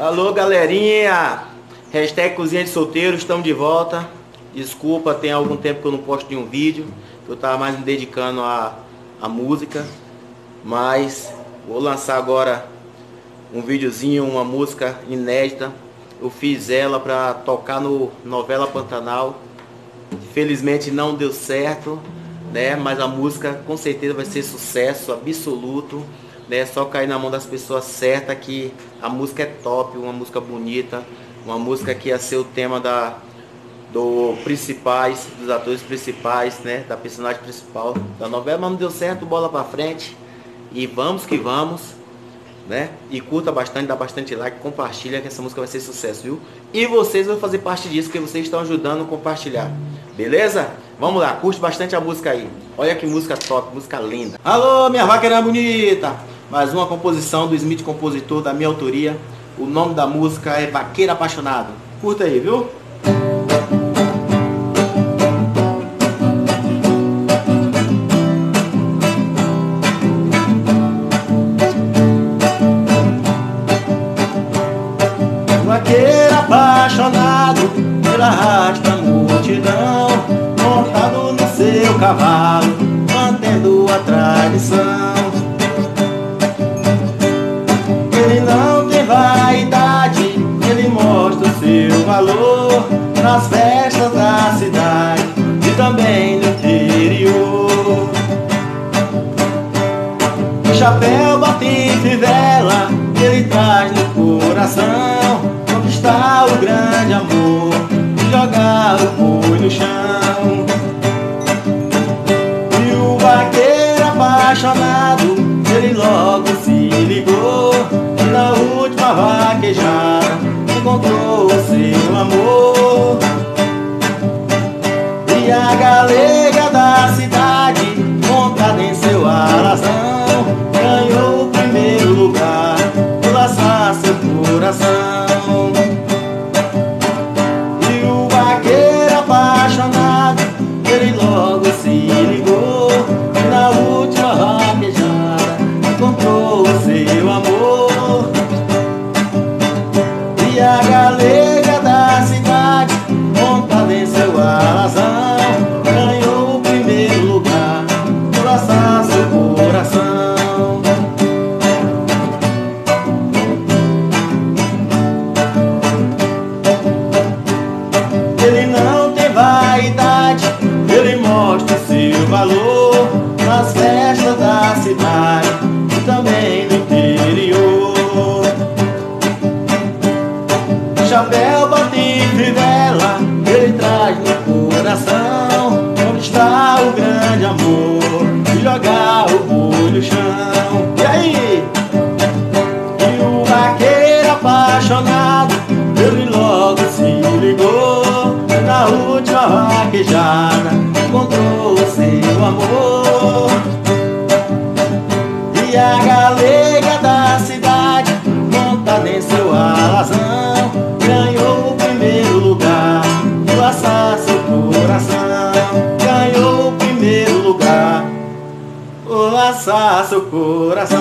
Alô, galerinha! Hashtag Cozinha de Solteiro, estamos de volta. Desculpa, tem algum tempo que eu não posto nenhum vídeo. Eu tava mais me dedicando à, à música. Mas vou lançar agora um videozinho, uma música inédita. Eu fiz ela para tocar no Novela Pantanal. Felizmente não deu certo, né? Mas a música com certeza vai ser sucesso absoluto. Né? Só cair na mão das pessoas certas que a música é top, uma música bonita, uma música que ia ser o tema da, do principais, dos atores principais, né? Da personagem principal da novela, mas não deu certo, bola pra frente. E vamos que vamos, né? E curta bastante, dá bastante like, compartilha que essa música vai ser sucesso, viu? E vocês vão fazer parte disso, porque vocês estão ajudando a compartilhar. Beleza? Vamos lá, curte bastante a música aí. Olha que música top, música linda. Alô, minha vaqueira bonita! Mais uma composição do Smith Compositor, da minha autoria. O nome da música é Vaqueiro Apaixonado. Curta aí, viu? Vaqueiro apaixonado pela rasta multidão, montado no seu cavalo, mantendo a tradição. E a galega vaquejada, encontrou seu amor. E a galega da cidade, montada em seu alazão Ganhou o primeiro lugar, laçar seu coração. Ganhou o primeiro lugar, laçar seu coração